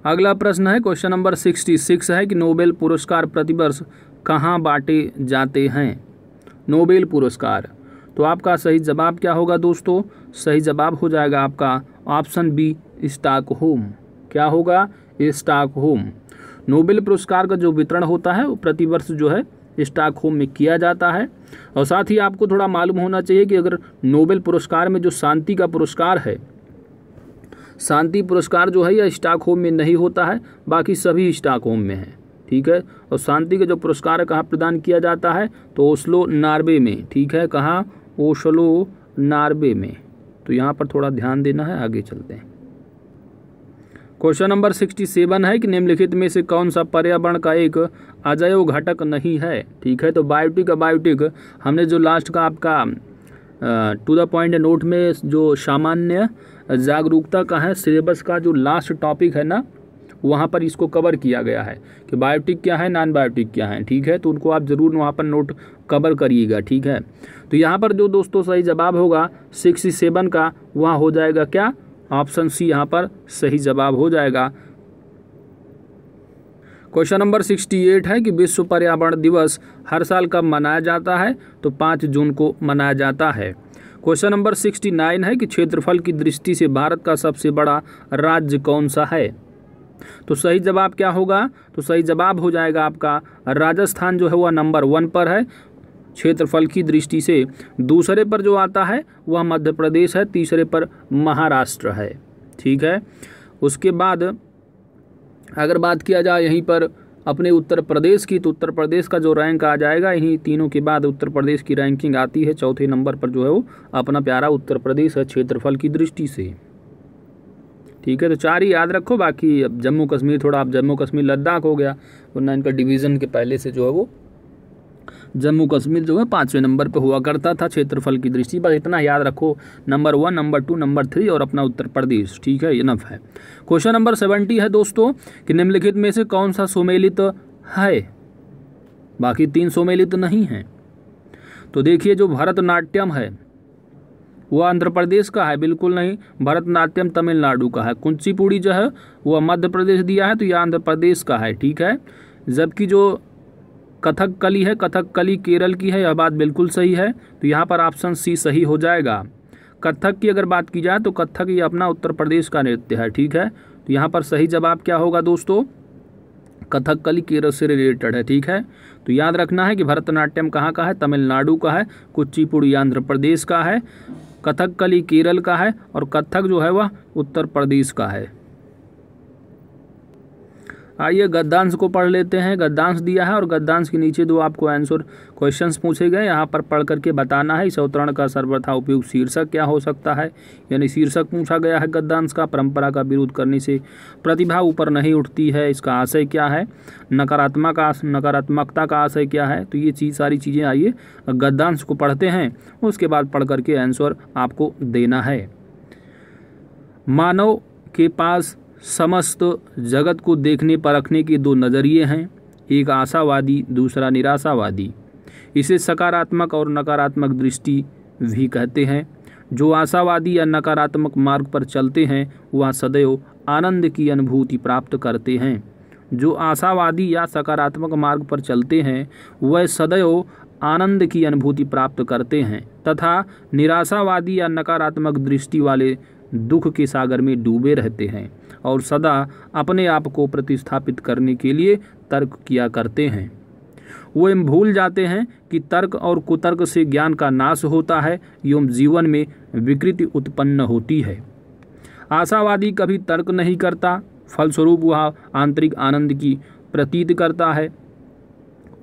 अगला प्रश्न है, क्वेश्चन नंबर सिक्सटी सिक्स है कि नोबेल पुरस्कार प्रतिवर्ष कहाँ बांटे जाते हैं? नोबेल पुरस्कार। तो आपका सही जवाब क्या होगा दोस्तों? सही जवाब हो जाएगा आपका ऑप्शन बी स्टाक होम क्या होगा? स्टॉक होम नोबेल पुरस्कार का जो वितरण होता है, वो प्रतिवर्ष जो है स्टाक होम में किया जाता है। और साथ ही आपको थोड़ा मालूम होना चाहिए कि अगर नोबेल पुरस्कार में जो शांति का पुरस्कार है शांति पुरस्कार जो है यह स्टॉक होम में नहीं होता है, बाकी सभी स्टॉक होम में है, ठीक है? और शांति का जो पुरस्कार कहाँ प्रदान किया जाता है तो ओस्लो नार्वे में, ठीक है? कहाँ? ओस्लो नार्वे में। तो यहाँ पर थोड़ा ध्यान देना है, आगे चलते हैं। क्वेश्चन नंबर सिक्सटी सेवन है कि निम्नलिखित में से कौन सा पर्यावरण का एक अजय घटक नहीं है, ठीक है? तो बायोटिक बायोटिक हमने जो लास्ट का आपका टू द पॉइंट नोट में जो सामान्य जागरूकता का है सिलेबस का जो लास्ट टॉपिक है ना, वहाँ पर इसको कवर किया गया है कि बायोटिक क्या है नॉन बायोटिक क्या है, ठीक है? तो उनको आप ज़रूर वहाँ पर नोट कवर करिएगा, ठीक है? तो यहाँ पर जो दोस्तों सही जवाब होगा सिक्सटी सेवन का, वहाँ हो जाएगा क्या? ऑप्शन सी यहाँ पर सही जवाब हो जाएगा। क्वेश्चन नंबर सिक्सटी एट है कि विश्व पर्यावरण दिवस हर साल कब मनाया जाता है? तो पाँच जून को मनाया जाता है। क्वेश्चन नंबर सिक्सटी नाइन है कि क्षेत्रफल की दृष्टि से भारत का सबसे बड़ा राज्य कौन सा है? तो सही जवाब क्या होगा? तो सही जवाब हो जाएगा आपका, राजस्थान जो है वह नंबर वन पर है। क्षेत्रफल की दृष्टि से दूसरे पर जो आता है, वह मध्य प्रदेश है, तीसरे पर महाराष्ट्र है। ठीक है? उसके बाद अगर बात किया जाए यहीं पर, अपने उत्तर प्रदेश की तो उत्तर प्रदेश का जो रैंक आ जाएगा यहीं तीनों के बाद उत्तर प्रदेश की रैंकिंग आती है चौथे नंबर पर जो है वो अपना प्यारा उत्तर प्रदेश है क्षेत्रफल की दृष्टि से। ठीक है तो चार ही याद रखो, बाकी अब जम्मू कश्मीर थोड़ा, अब जम्मू कश्मीर लद्दाख हो गया, वरना इनका डिवीज़न के पहले से जो है वो जम्मू कश्मीर जो है पाँचवें नंबर पर हुआ करता था क्षेत्रफल की दृष्टि। बस इतना याद रखो, number one, number two, number three और अपना उत्तर प्रदेश, ठीक है? इनफ है। क्वेश्चन नंबर सेवेंटी है दोस्तों, कि निम्नलिखित में से कौन सा सुमेलित है? बाकी तीन सुमेलित नहीं हैं। तो देखिए, जो भरतनाट्यम है वह आंध्र प्रदेश का है, बिल्कुल नहीं। भरतनाट्यम तमिलनाडु का है। कुंचीपुड़ी जो है वह मध्य प्रदेश दिया है तो यह आंध्र प्रदेश का है, ठीक है? जबकि जो कथक कली है, कथक कली केरल की है, यह बात बिल्कुल सही है तो यहाँ पर ऑप्शन सी सही हो जाएगा। कथक की अगर बात की जाए तो कथक ये अपना उत्तर प्रदेश का नृत्य है, ठीक है? तो यहाँ पर सही जवाब क्या होगा दोस्तों? कथक कली केरल से रिलेटेड है, ठीक है? तो याद रखना है कि भरतनाट्यम कहाँ का है? तमिलनाडु का है, कुचिपुड़ी आंध्र प्रदेश का है, कथक कली केरल का है, और कथक जो है वह उत्तर प्रदेश का है। आइए गद्दांश को पढ़ लेते हैं। गद्दांश दिया है और गद्दांश के नीचे दो आपको आंसर क्वेश्चंस पूछे गए। यहाँ पर पढ़ करके बताना है, इस अवतरण का सर्वथा उपयुक्त शीर्षक, क्या हो सकता है? यानी शीर्षक पूछा गया है गद्दांश का, परंपरा का विरोध करने से प्रतिभा ऊपर नहीं उठती है, इसका आशय क्या है? नकारात्मक नकारात्मकता का आशय क्या है? तो ये चीज़, सारी चीज़ें आइए गद्दांश को पढ़ते हैं। उसके बाद पढ़ करके आंसर आपको देना है। मानव के पास समस्त जगत को देखने परखने के दो नज़रिए हैं, एक आशावादी, दूसरा निराशावादी। इसे सकारात्मक और नकारात्मक दृष्टि भी कहते हैं। जो आशावादी या नकारात्मक मार्ग पर चलते हैं, वह सदैव आनंद की अनुभूति प्राप्त करते हैं। जो आशावादी या सकारात्मक मार्ग पर चलते हैं, वह सदैव आनंद की अनुभूति प्राप्त करते हैं, तथा निराशावादी या नकारात्मक दृष्टि वाले दुख के सागर में डूबे रहते हैं। और सदा अपने आप को प्रतिस्थापित करने के लिए तर्क किया करते हैं। वो भूल जाते हैं कि तर्क और कुतर्क से ज्ञान का नाश होता है, एवं जीवन में विकृति उत्पन्न होती है। आशावादी कभी तर्क नहीं करता, फलस्वरूप वह आंतरिक आनंद की प्रतीत करता है।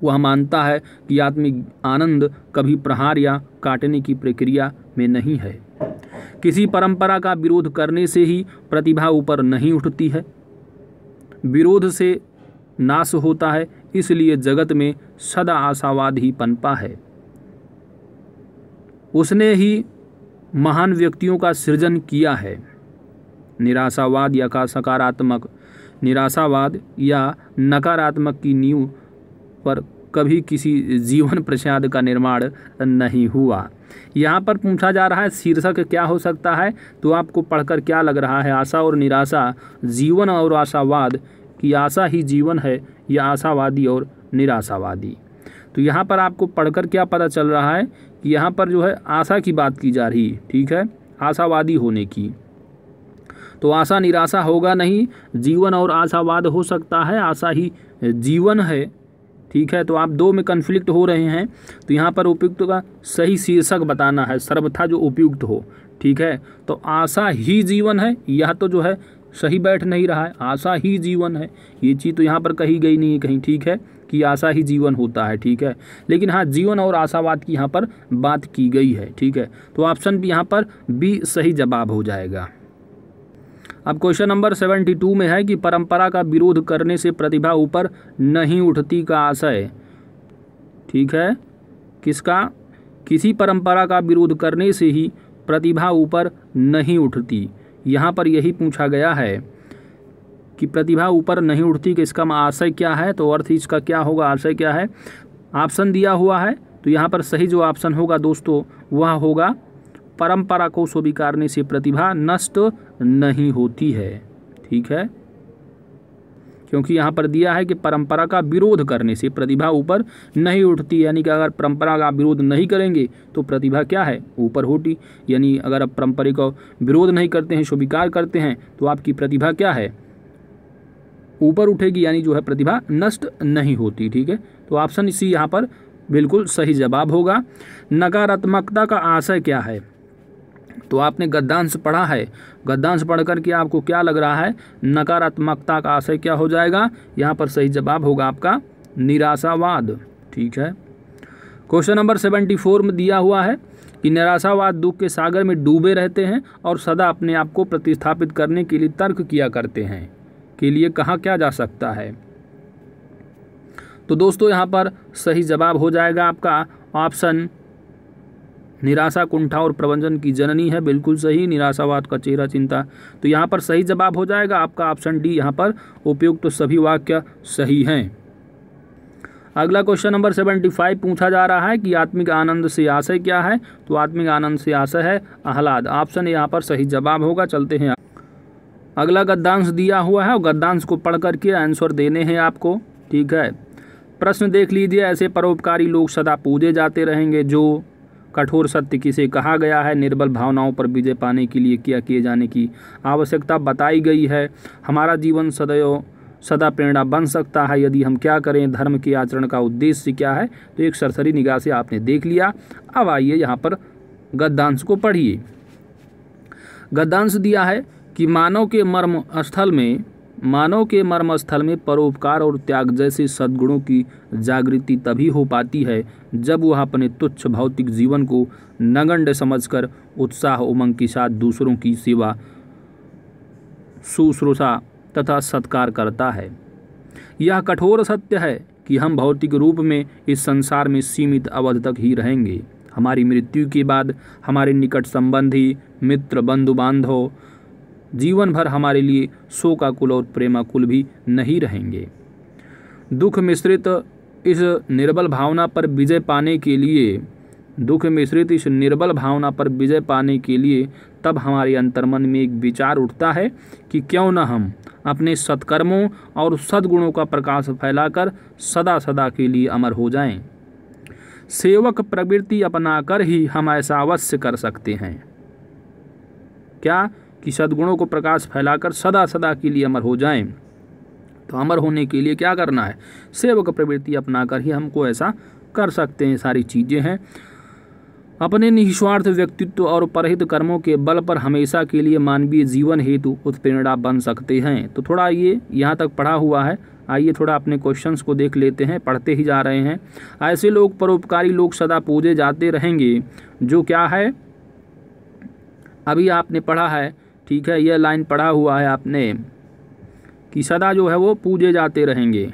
वह मानता है कि आत्मिक आनंद कभी प्रहार या काटने की प्रक्रिया में नहीं है। किसी परंपरा का विरोध करने से ही प्रतिभा ऊपर नहीं उठती है। विरोध से नाश होता है, इसलिए जगत में सदा आशावाद ही पनपा है। उसने ही महान व्यक्तियों का सृजन किया है। निराशावाद या का सकारात्मक, निराशावाद या नकारात्मक की नींव पर कभी किसी जीवन प्रसाद का निर्माण नहीं हुआ। यहाँ पर पूछा जा रहा है, शीर्षक क्या हो सकता है? तो आपको पढ़कर क्या लग रहा है? आशा और निराशा, जीवन और आशावाद, कि आशा ही जीवन है, या आशावादी और निराशावादी? तो यहाँ पर आपको पढ़कर क्या पता चल रहा है कि यहाँ पर जो है, आशा की बात की जा रही, ठीक है? आशावादी होने की। तो आशा निराशा होगा नहीं, जीवन और आशावाद हो सकता है, आशा ही जीवन है ठीक है? तो आप दो में कन्फ्लिक्ट हो रहे हैं तो यहाँ पर उपयुक्त का सही शीर्षक बताना है, सर्वथा जो उपयुक्त हो, ठीक है? तो आशा ही जीवन है, यह तो जो है सही बैठ नहीं रहा है, आशा ही जीवन है। ये चीज़ तो यहाँ पर कही गई नहीं है कहीं, ठीक है? कि आशा ही जीवन होता है, ठीक है? लेकिन हाँ जीवन और आशावाद की यहाँ पर बात की गई है, ठीक है? तो ऑप्शन भी यहाँ पर बी सही जवाब हो जाएगा। अब क्वेश्चन नंबर सेवेंटी टू में है कि परंपरा का विरोध करने से प्रतिभा ऊपर नहीं उठती का आशय। ठीक है? किसका? किसी परंपरा का विरोध करने से ही प्रतिभा ऊपर नहीं उठती। यहाँ पर यही पूछा गया है कि प्रतिभा ऊपर नहीं उठती कि इसका आशय क्या है? तो अर्थ इसका क्या होगा? आशय क्या है? ऑप्शन दिया हुआ है तो यहाँ पर सही जो ऑप्शन होगा दोस्तों, वह होगा परंपरा को स्वीकारने से प्रतिभा नष्ट नहीं होती है। ठीक है? क्योंकि यहाँ पर दिया है कि परंपरा का विरोध करने से प्रतिभा ऊपर नहीं उठती। यानी कि अगर परंपरा का विरोध नहीं करेंगे तो प्रतिभा क्या है? ऊपर होती। यानी अगर आप परंपरा का विरोध नहीं करते हैं, स्वीकार करते हैं तो आपकी प्रतिभा क्या है? ऊपर उठेगी। यानी जो है प्रतिभा नष्ट नहीं होती। ठीक है? तो ऑप्शन इसी यहाँ पर बिल्कुल सही जवाब होगा। नकारात्मकता का आशय क्या है? तो आपने गद्दांश पढ़ा है। गद्दांश पढ़ करके आपको क्या लग रहा है? नकारात्मकता का आशय क्या हो जाएगा? यहाँ पर सही जवाब होगा आपका निराशावाद। ठीक है। क्वेश्चन नंबर सेवेंटी फोर में दिया हुआ है कि निराशावाद दुख के सागर में डूबे रहते हैं और सदा अपने आप को प्रतिस्थापित करने के लिए तर्क किया करते हैं। के लिए कहा क्या जा सकता है? तो दोस्तों, यहाँ पर सही जवाब हो जाएगा आपका ऑप्शन निराशा, कुंठा और प्रबंधन की जननी है। बिल्कुल सही, निराशावाद का चेहरा, चिंता। तो यहाँ पर सही जवाब हो जाएगा आपका ऑप्शन डी यहाँ पर उपयुक्त तो सभी वाक्य सही हैं। अगला क्वेश्चन नंबर सेवेंटी फाइव पूछा जा रहा है कि आत्मिक आनंद से आशय क्या है? तो आत्मिक आनंद से आशय है आह्लाद। ऑप्शन यहाँ पर सही जवाब होगा। चलते हैं। अगला गद्दांश दिया हुआ है और गद्दांश को पढ़ करके आंसर देने हैं आपको। ठीक है। प्रश्न देख लीजिए। ऐसे परोपकारी लोग सदा पूजे जाते रहेंगे जो कठोर सत्य किसे कहा गया है? निर्बल भावनाओं पर विजय पाने के लिए क्या किए जाने की आवश्यकता बताई गई है। हमारा जीवन सदैव सदा प्रेरणा बन सकता है। यदि हम क्या करें? धर्म के आचरण का उद्देश्य क्या है? तो एक सरसरी निगाह से आपने देख लिया। अब आइए यहाँ पर गद्दांश को पढ़िए। गद्दांश दिया है कि मानव के मर्म स्थल में मानव के मर्मस्थल में परोपकार और त्याग जैसे सद्गुणों की जागृति तभी हो पाती है जब वह अपने तुच्छ भौतिक जीवन को नगण्य समझकर उत्साह उमंग के साथ दूसरों की सेवा, शुश्रूषा तथा सत्कार करता है। यह कठोर सत्य है कि हम भौतिक रूप में इस संसार में सीमित अवधि तक ही रहेंगे। हमारी मृत्यु के बाद हमारे निकट संबंधी, मित्र बंधु बांधव जीवन भर हमारे लिए शोकाकुल और प्रेमाकुल भी नहीं रहेंगे दुख मिश्रित इस निर्बल भावना पर विजय पाने के लिए, दुख मिश्रित इस निर्बल भावना पर विजय पाने के लिए तब हमारे अंतर्मन में एक विचार उठता है कि क्यों न हम अपने सत्कर्मों और सद्गुणों का प्रकाश फैलाकर सदा सदा के लिए अमर हो जाएँ। सेवक प्रवृत्ति अपनाकर ही हम ऐसा अवश्य कर सकते हैं क्या कि सद्गुणों को प्रकाश फैलाकर सदा सदा के लिए अमर हो जाएँ। तो अमर होने के लिए क्या करना है? सेवक प्रवृत्ति अपनाकर ही हमको ऐसा कर सकते हैं, सारी चीज़ें हैं। अपने निस्वार्थ व्यक्तित्व और परहित कर्मों के बल पर हमेशा के लिए मानवीय जीवन हेतु उत्प्रेरणा बन सकते हैं। तो थोड़ा ये यहाँ तक पढ़ा हुआ है। आइए थोड़ा अपने क्वेश्चंस को देख लेते हैं, पढ़ते ही जा रहे हैं। ऐसे लोग परोपकारी लोग सदा पूजे जाते रहेंगे। जो क्या है? अभी आपने पढ़ा है ठीक है, यह लाइन पढ़ा हुआ है आपने कि सदा जो है वो पूजे जाते रहेंगे।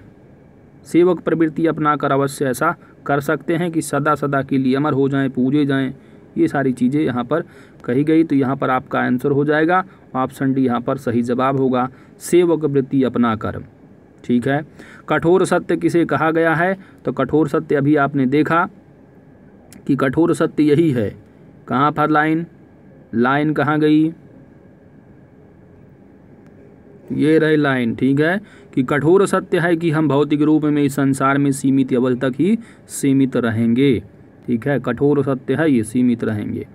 सेवक प्रवृत्ति अपनाकर अवश्य ऐसा कर सकते हैं कि सदा सदा के लिए अमर हो जाएँ, पूजे जाएँ। ये सारी चीज़ें यहाँ पर कही गई तो यहाँ पर आपका आंसर हो जाएगा। ऑप्शन डी यहाँ पर सही जवाब होगा, सेवक वृत्ति अपना कर। ठीक है? कठोर सत्य किसे कहा गया है? तो कठोर सत्य अभी आपने देखा कि कठोर सत्य यही है। कहाँ पर लाइन? लाइन कहाँ गई? ये रही लाइन, ठीक है? कि कठोर सत्य है कि हम भौतिक रूप में इस संसार में सीमित अवधि तक ही सीमित रहेंगे, ठीक है? कठोर सत्य है, ये सीमित रहेंगे।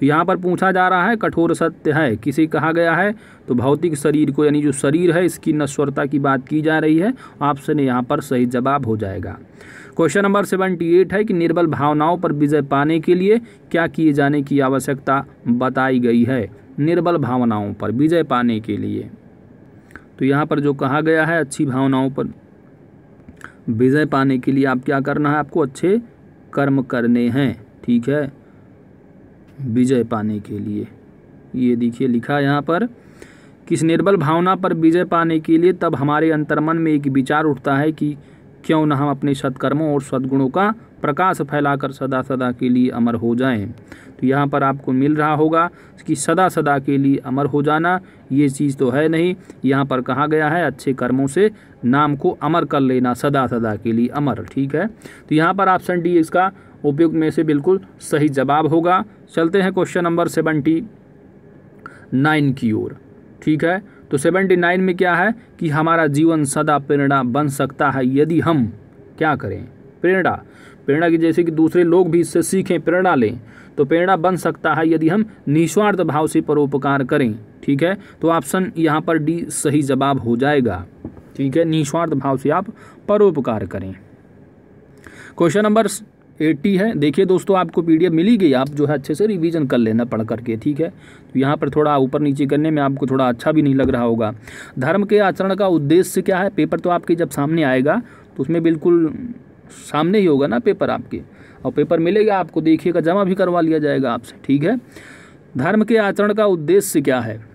तो यहाँ पर पूछा जा रहा है, कठोर सत्य है, किसे कहा गया है? तो भौतिक शरीर को, यानी जो शरीर है, इसकी नश्वरता की बात की जा रही है। ऑप्शन यहाँ पर सही जवाब हो जाएगा। क्वेश्चन नंबर सेवेंटी एट है कि निर्बल भावनाओं पर विजय पाने के लिए क्या किए जाने की आवश्यकता बताई गई है? निर्बल भावनाओं पर विजय पाने के लिए। तो यहाँ पर जो कहा गया है, अच्छी भावनाओं पर विजय पाने के लिए आप क्या करना है? आपको अच्छे कर्म करने हैं, ठीक है? विजय पाने के लिए। ये देखिए, लिखा यहाँ पर, किस निर्बल भावना पर विजय पाने के लिए तब हमारे अंतर्मन में एक विचार उठता है कि क्यों न हम अपने सत्कर्मों और सद्गुणों का प्रकाश फैलाकर सदा सदा के लिए अमर हो जाएँ। तो यहाँ पर आपको मिल रहा होगा कि सदा सदा के लिए अमर हो जाना। ये चीज़ तो है नहीं। यहाँ पर कहा गया है, अच्छे कर्मों से नाम को अमर कर लेना, सदा सदा के लिए अमर, ठीक है? तो यहाँ पर ऑप्शन डी इसका उपयोग में से बिल्कुल सही जवाब होगा। चलते हैं क्वेश्चन नंबर सेवेंटी नाइन की ओर, ठीक है? तो सेवेंटी नाइन में क्या है कि हमारा जीवन सदा प्रेरणा बन सकता है यदि हम क्या करें? प्रेरणा। प्रेरणा की जैसे कि दूसरे लोग भी इससे सीखें, प्रेरणा लें। तो प्रेरणा बन सकता है यदि हम निस्वार्थ भाव से परोपकार करें। ठीक है? तो ऑप्शन यहाँ पर डी सही जवाब हो जाएगा। ठीक है? निस्वार्थ भाव से आप परोपकार करें। क्वेश्चन नंबर एट्टी है। देखिए दोस्तों, आपको पीडीएफ मिली गई। आप जो है अच्छे से रिवीजन कर लेना पढ़ करके। ठीक है? तो यहाँ पर थोड़ा ऊपर नीचे करने में आपको थोड़ा अच्छा भी नहीं लग रहा होगा। धर्म के आचरण का उद्देश्य क्या है? पेपर तो आपके जब सामने आएगा तो उसमें बिल्कुल सामने ही होगा ना पेपर आपके। और पेपर मिलेगा आपको, देखिएगा, जमा भी करवा लिया जाएगा आपसे, ठीक है? धर्म के आचरण का उद्देश्य क्या है?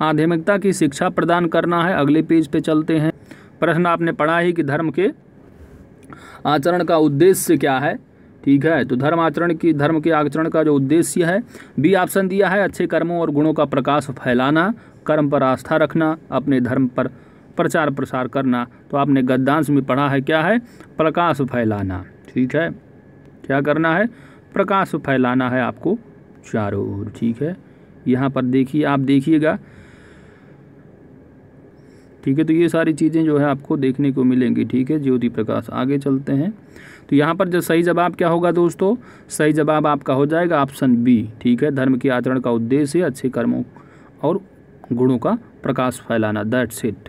आध्यात्मिकता की शिक्षा प्रदान करना है, अगले पेज पे चलते हैं। प्रश्न आपने पढ़ा ही कि धर्म के आचरण का उद्देश्य क्या है, ठीक है? तो धर्म आचरण की, धर्म के आचरण का जो उद्देश्य है, बी ऑप्शन दिया है, अच्छे कर्मों और गुणों का प्रकाश फैलाना, कर्म पर आस्था रखना, अपने धर्म पर प्रचार प्रसार करना तो आपने गद्दांश में पढ़ा है क्या है? प्रकाश फैलाना। ठीक है? क्या करना है? प्रकाश फैलाना है आपको चारों ओर। ठीक है? यहाँ पर देखिए, आप देखिएगा। ठीक है तो ये सारी चीज़ें जो है आपको देखने को मिलेंगी। ठीक है? ज्योति प्रकाश, आगे चलते हैं। तो यहाँ पर जो सही जवाब क्या होगा दोस्तों? सही जवाब आपका हो जाएगा ऑप्शन बी। ठीक है? धर्म के आचरण का उद्देश्य, अच्छे कर्मों और गुणों का प्रकाश फैलाना। That's it